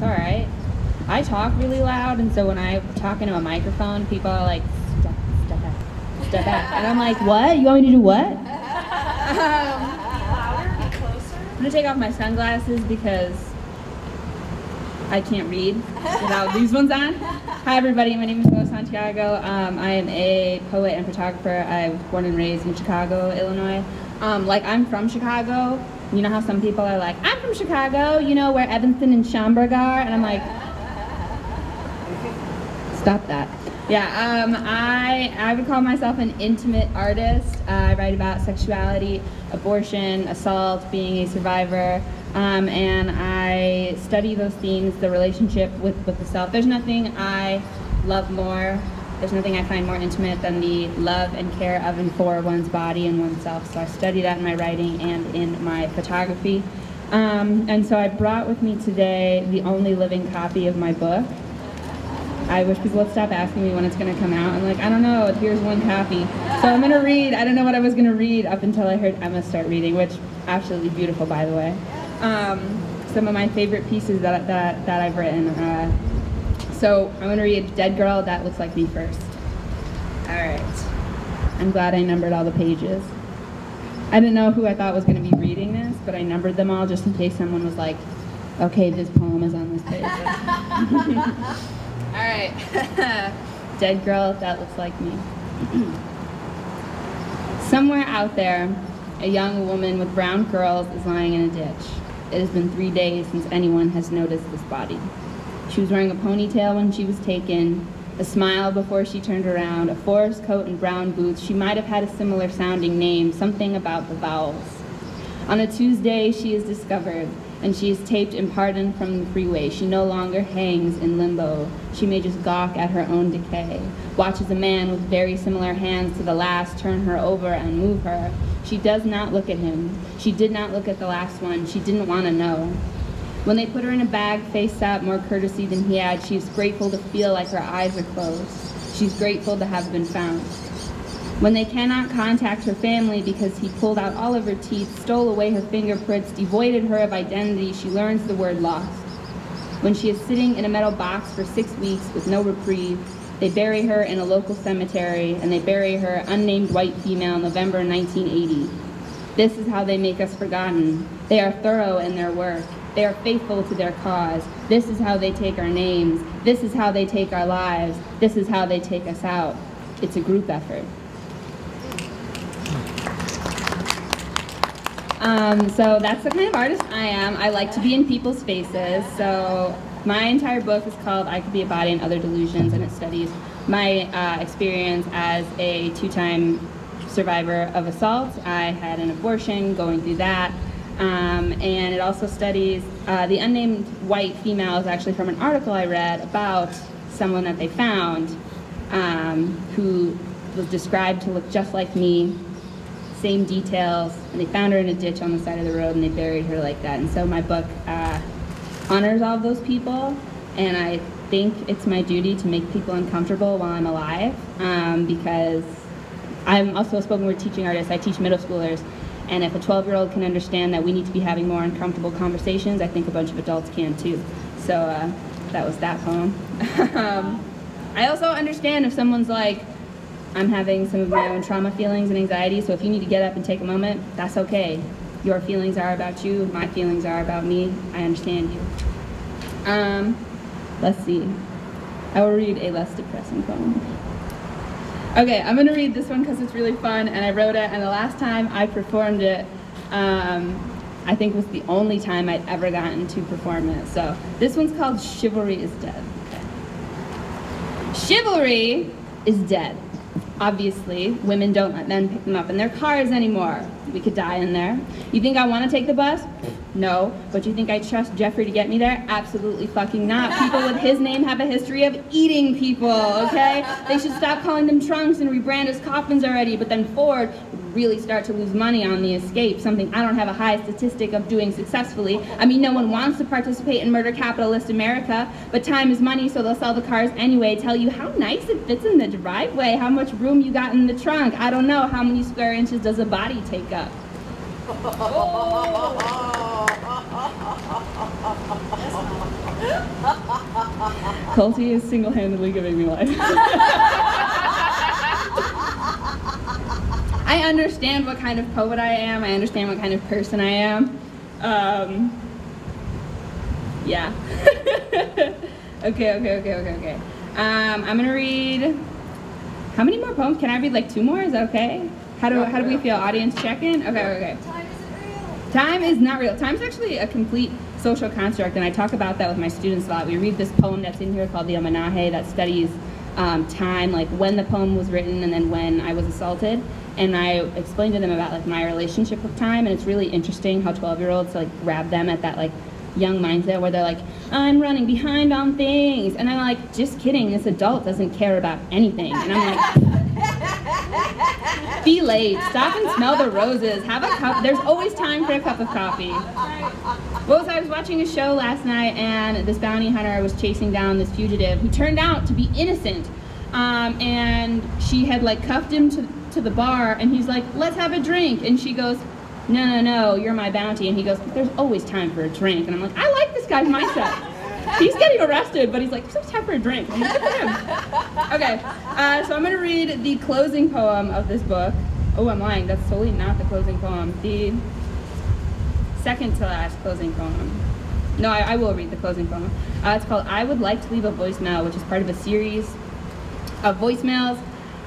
it's all right. I talk really loud, and so when I talk into a microphone, people are like, step, step back, step back. And I'm like, what? You want me to do what? Um, I'm gonna take off my sunglasses because I can't read without these ones on. Hi everybody, my name is Mo Santiago. Um, I am a poet and photographer. I was born and raised in Chicago, Illinois. Um, like I'm from Chicago. You know how some people are like, I'm from Chicago, you know where Evanston and Schaumburg are? And I'm like, stop that. Yeah, um, I, I would call myself an intimate artist. Uh, I write about sexuality, abortion, assault, being a survivor, um, and I study those themes, the relationship with, with the self. There's nothing I love more, there's nothing I find more intimate than the love and care of and for one's body and oneself. So I study that in my writing and in my photography. Um, and so I brought with me today the only living copy of my book. I wish people would stop asking me when it's going to come out. I'm like, I don't know, here's one copy. So I'm going to read. I don't know what I was going to read up until I heard Emma start reading, which absolutely beautiful, by the way. Um, some of my favorite pieces that, that, that I've written. Uh, so I'm going to read Dead Girl, That Looks Like Me first. All right. I'm glad I numbered all the pages. I didn't know who I thought was going to be reading this, but I numbered them all just in case someone was like, okay, this poem is on this page. All right. Dead girl, that looks like me. Somewhere out there, a young woman with brown curls is lying in a ditch. It has been three days since anyone has noticed this body. She was wearing a ponytail when she was taken, a smile before she turned around, a forest coat and brown boots. She might have had a similar sounding name, something about the vowels. On a Tuesday, she is discovered and she is taped and pardoned from the freeway. She no longer hangs in limbo. She may just gawk at her own decay. Watches a man with very similar hands to the last turn her over and move her. She does not look at him. She did not look at the last one. She didn't want to know. When they put her in a bag face up, more courtesy than he had, she's grateful to feel like her eyes are closed. She's grateful to have been found. When they cannot contact her family because he pulled out all of her teeth, stole away her fingerprints, devoided her of identity, she learns the word lost. When she is sitting in a metal box for six weeks with no reprieve, they bury her in a local cemetery and they bury her unnamed white female November 1980. This is how they make us forgotten. They are thorough in their work. They are faithful to their cause. This is how they take our names. This is how they take our lives. This is how they take us out. It's a group effort. Um, so that's the kind of artist I am. I like to be in people's faces. So my entire book is called I Could Be a Body and Other Delusions, and it studies my uh, experience as a two-time survivor of assault. I had an abortion, going through that. Um, and it also studies uh, the unnamed white female is actually from an article I read about someone that they found um, who was described to look just like me same details, and they found her in a ditch on the side of the road and they buried her like that. And so my book uh, honors all of those people, and I think it's my duty to make people uncomfortable while I'm alive um, because I'm also a spoken word teaching artist. I teach middle schoolers, and if a 12 year old can understand that we need to be having more uncomfortable conversations, I think a bunch of adults can too. So uh, that was that poem. um, I also understand if someone's like, I'm having some of my own trauma feelings and anxiety, so if you need to get up and take a moment, that's okay. Your feelings are about you, my feelings are about me. I understand you. Um, let's see. I will read a less depressing poem. Okay, I'm gonna read this one because it's really fun and I wrote it and the last time I performed it, um, I think was the only time I'd ever gotten to perform it. So this one's called Chivalry is Dead. Chivalry is dead. Obviously, women don't let men pick them up in their cars anymore. We could die in there. You think I want to take the bus? No. But you think I trust Jeffrey to get me there? Absolutely fucking not. People with his name have a history of eating people, okay? They should stop calling them trunks and rebrand as coffins already. But then Ford would really start to lose money on the escape, something I don't have a high statistic of doing successfully. I mean, no one wants to participate in murder capitalist America, but time is money, so they'll sell the cars anyway, tell you how nice it fits in the driveway, how much room you got in the trunk. I don't know, how many square inches does a body take up? Colty is single-handedly giving me life. I understand what kind of poet I am. I understand what kind of person I am. Um, yeah. okay, okay, okay, okay, okay. Um, I'm gonna read. How many more poems? Can I read like two more? Is that okay? How do how do we feel? Audience check-in. Okay, okay. Time isn't real. Time is not real. Time is actually a complete social construct, and I talk about that with my students a lot. We read this poem that's in here called the Almanahe that studies um, time, like when the poem was written and then when I was assaulted. And I explain to them about like my relationship with time, and it's really interesting how 12-year-olds like grab them at that like young mindset where they're like, I'm running behind on things, and I'm like, just kidding. This adult doesn't care about anything, and I'm like. Be late. Stop and smell the roses. Have a cup. There's always time for a cup of coffee. What was I was watching a show last night, and this bounty hunter was chasing down this fugitive who turned out to be innocent. Um, and she had like cuffed him to, to the bar, and he's like, "Let's have a drink." And she goes, "No, no, no, you're my bounty." And he goes, "There's always time for a drink." And I'm like, "I like this guy's mindset." He's getting arrested, but he's like, "There's time for a drink." I'm like, for him." Okay, uh, so I'm gonna read the closing poem of this book. Oh, I'm lying. That's totally not the closing poem. The second to last closing poem. No, I, I will read the closing poem. Uh, it's called I Would Like to Leave a Voicemail, which is part of a series of voicemails.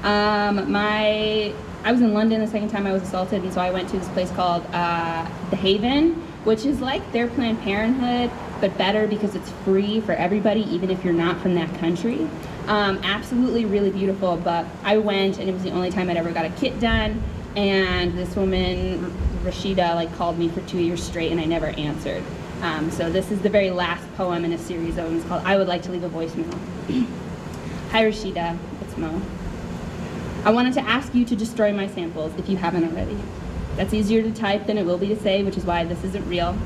Um, my, I was in London the second time I was assaulted, and so I went to this place called uh, The Haven, which is like their Planned Parenthood, but better because it's free for everybody, even if you're not from that country. Um, absolutely really beautiful, but I went, and it was the only time I'd ever got a kit done, and this woman, Rashida, like called me for two years straight, and I never answered. Um, so this is the very last poem in a series of them. It's called I Would Like to Leave a Voicemail. Hi Rashida, it's Mo. I wanted to ask you to destroy my samples if you haven't already. That's easier to type than it will be to say, which is why this isn't real.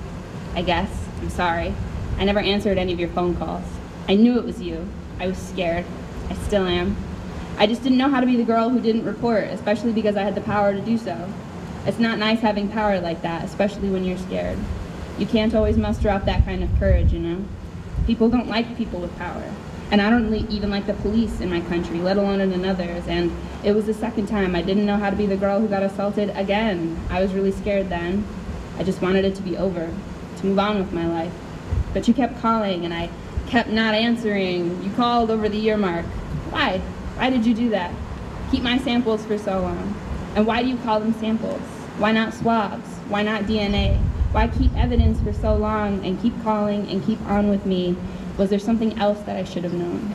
I guess. I'm sorry. I never answered any of your phone calls. I knew it was you. I was scared. I still am. I just didn't know how to be the girl who didn't report, especially because I had the power to do so. It's not nice having power like that, especially when you're scared. You can't always muster up that kind of courage, you know? People don't like people with power. And I don't even like the police in my country, let alone in another's. And it was the second time. I didn't know how to be the girl who got assaulted again. I was really scared then. I just wanted it to be over, to move on with my life. But you kept calling and I kept not answering. You called over the year mark. Why? Why did you do that? Keep my samples for so long. And why do you call them samples? Why not swabs? Why not DNA? Why keep evidence for so long and keep calling and keep on with me? Was there something else that I should have known?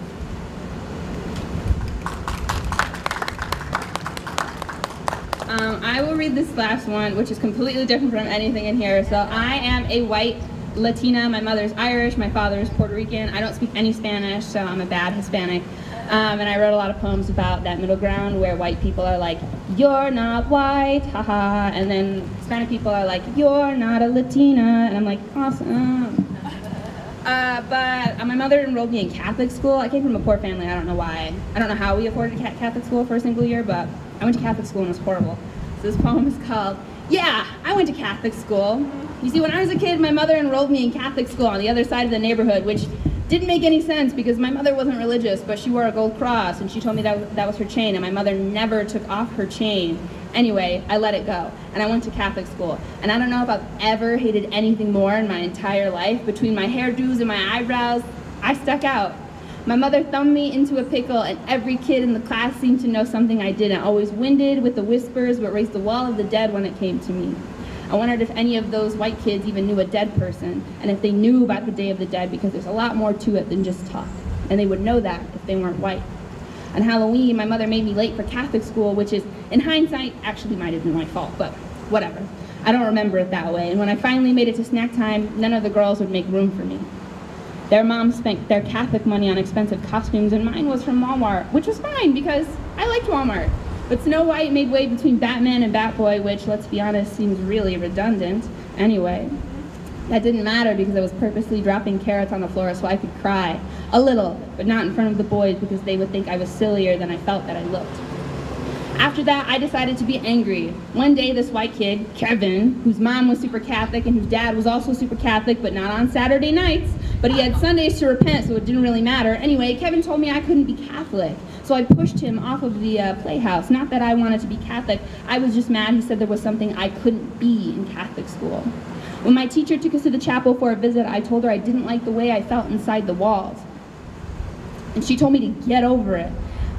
Um, I will read this last one, which is completely different from anything in here. So I am a white Latina. My mother's Irish. My father is Puerto Rican. I don't speak any Spanish, so I'm a bad Hispanic. Um, and I wrote a lot of poems about that middle ground where white people are like, you're not white, haha. And then Hispanic people are like, you're not a Latina. And I'm like, awesome. Uh, but uh, my mother enrolled me in Catholic school. I came from a poor family. I don't know why. I don't know how we afforded Catholic school for a single year, but I went to Catholic school and it was horrible. So this poem is called, Yeah, I went to Catholic school. You see, when I was a kid, my mother enrolled me in Catholic school on the other side of the neighborhood, which didn't make any sense because my mother wasn't religious, but she wore a gold cross and she told me that that was her chain, and my mother never took off her chain. Anyway, I let it go, and I went to Catholic school. And I don't know if I've ever hated anything more in my entire life. Between my hairdos and my eyebrows, I stuck out. My mother thumbed me into a pickle, and every kid in the class seemed to know something I didn't. Always winded with the whispers, but raised the wall of the dead when it came to me. I wondered if any of those white kids even knew a dead person, and if they knew about the Day of the Dead, because there's a lot more to it than just talk. And they would know that if they weren't white. On Halloween, my mother made me late for Catholic school, which is, in hindsight, actually might have been my fault, but whatever. I don't remember it that way. And when I finally made it to snack time, none of the girls would make room for me. Their mom spent their Catholic money on expensive costumes, and mine was from Walmart, which was fine because I liked Walmart. But Snow White made way between Batman and Batboy, which, let's be honest, seems really redundant. Anyway, that didn't matter because I was purposely dropping carrots on the floor so I could cry. A little, but not in front of the boys because they would think I was sillier than I felt that I looked. After that, I decided to be angry. One day, this white kid, Kevin, whose mom was super Catholic and whose dad was also super Catholic, but not on Saturday nights, But he had Sundays to repent, so it didn't really matter. Anyway, Kevin told me I couldn't be Catholic. So I pushed him off of the uh, playhouse. Not that I wanted to be Catholic, I was just mad. He said there was something I couldn't be in Catholic school. When my teacher took us to the chapel for a visit, I told her I didn't like the way I felt inside the walls. And she told me to get over it.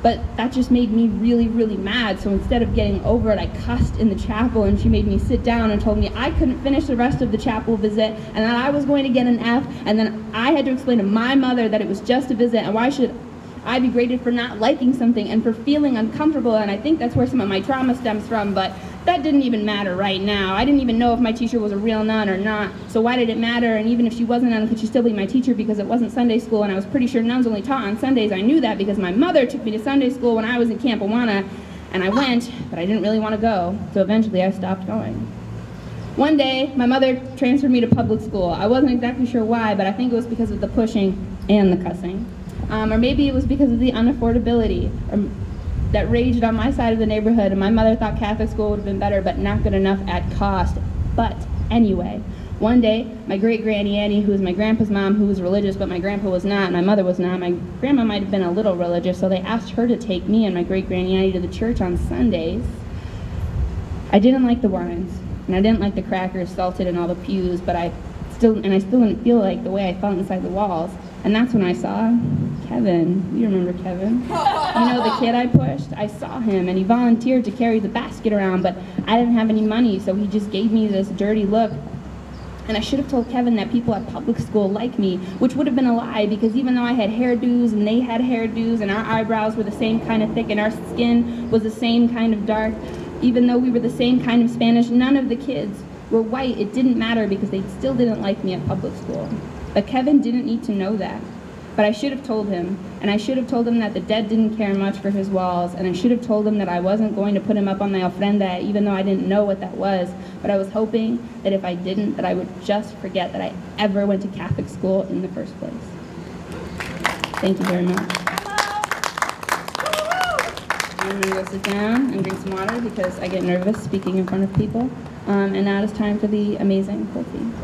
But that just made me really, really mad. So instead of getting over it, I cussed in the chapel and she made me sit down and told me I couldn't finish the rest of the chapel visit and that I was going to get an F. And then I had to explain to my mother that it was just a visit and why should I be graded for not liking something and for feeling uncomfortable. And I think that's where some of my trauma stems from. But that didn't even matter right now. I didn't even know if my teacher was a real nun or not. So why did it matter? And even if she wasn't a nun, could she still be my teacher because it wasn't Sunday school and I was pretty sure nuns only taught on Sundays. I knew that because my mother took me to Sunday school when I was in Camp Awana and I went, but I didn't really want to go. So eventually I stopped going. One day, my mother transferred me to public school. I wasn't exactly sure why, but I think it was because of the pushing and the cussing. Um, or maybe it was because of the unaffordability. Or that raged on my side of the neighborhood, and my mother thought Catholic school would have been better, but not good enough at cost. But anyway, one day, my great granny Annie, who was my grandpa's mom, who was religious, but my grandpa was not, my mother was not. My grandma might have been a little religious, so they asked her to take me and my great granny Annie to the church on Sundays. I didn't like the wines, and I didn't like the crackers salted in all the pews, but I still, and I still didn't feel like the way I felt inside the walls. And that's when I saw Kevin. You remember Kevin? You know the kid I pushed? I saw him and he volunteered to carry the basket around, but I didn't have any money, so he just gave me this dirty look. And I should have told Kevin that people at public school like me, which would have been a lie because even though I had hairdos and they had hairdos and our eyebrows were the same kind of thick and our skin was the same kind of dark, even though we were the same kind of Spanish, none of the kids were white. It didn't matter because they still didn't like me at public school. But Kevin didn't need to know that. But I should have told him, and I should have told him that the dead didn't care much for his walls, and I should have told him that I wasn't going to put him up on the ofrenda, even though I didn't know what that was. But I was hoping that if I didn't, that I would just forget that I ever went to Catholic school in the first place. Thank you very much. I'm gonna go sit down and drink some water because I get nervous speaking in front of people. Um, and now it's time for the amazing Colty.